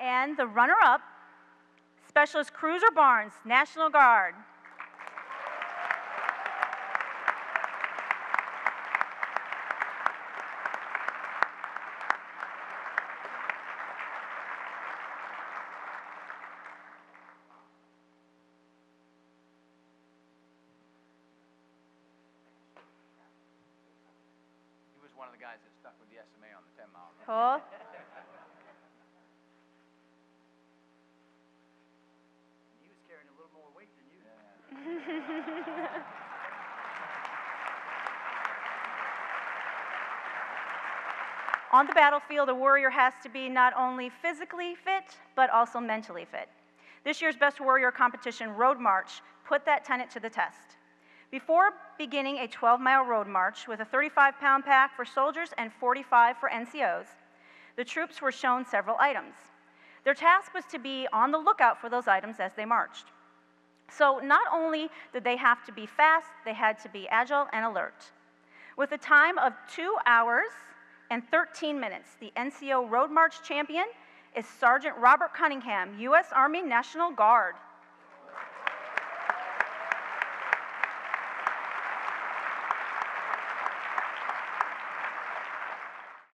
And the runner-up, Specialist Cruser Barnes, National Guard. He was one of the guys that stuck with the SMA on the 10 mile. Cool. On the battlefield, a warrior has to be not only physically fit, but also mentally fit. This year's Best Warrior competition, Road March, put that tenet to the test. Before beginning a 12 mile road march with a 35 pound pack for soldiers and 45 for NCOs, the troops were shown several items. Their task was to be on the lookout for those items as they marched. So not only did they have to be fast, they had to be agile and alert. With a time of two hours and 13 minutes, the NCO Road March champion is Sergeant Robert Cunningham, U.S. Army National Guard.